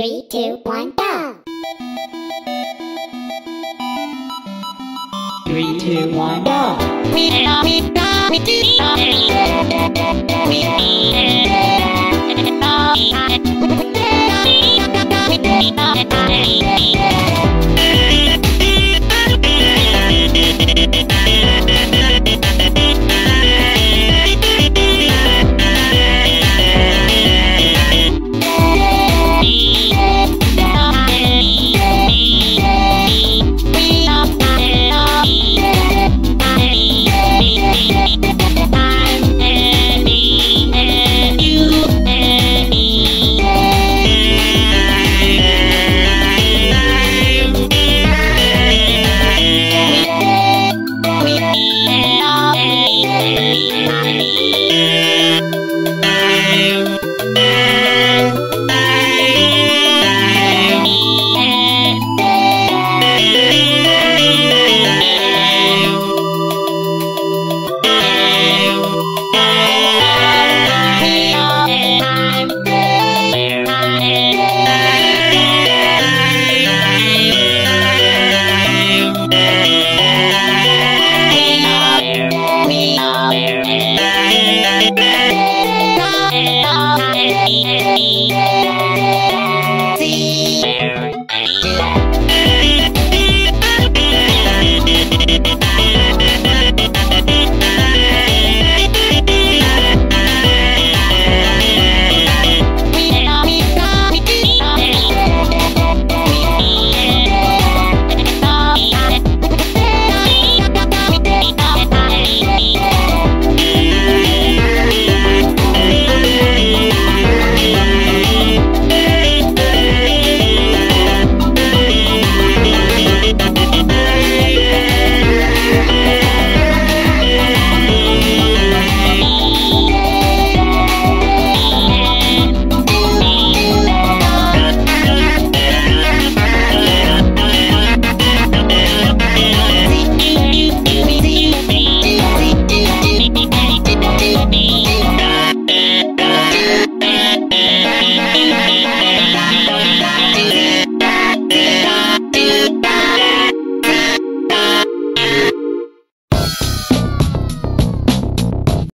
Three, two, one, go! Three, two, one, go! We are we are we we we we Yeah.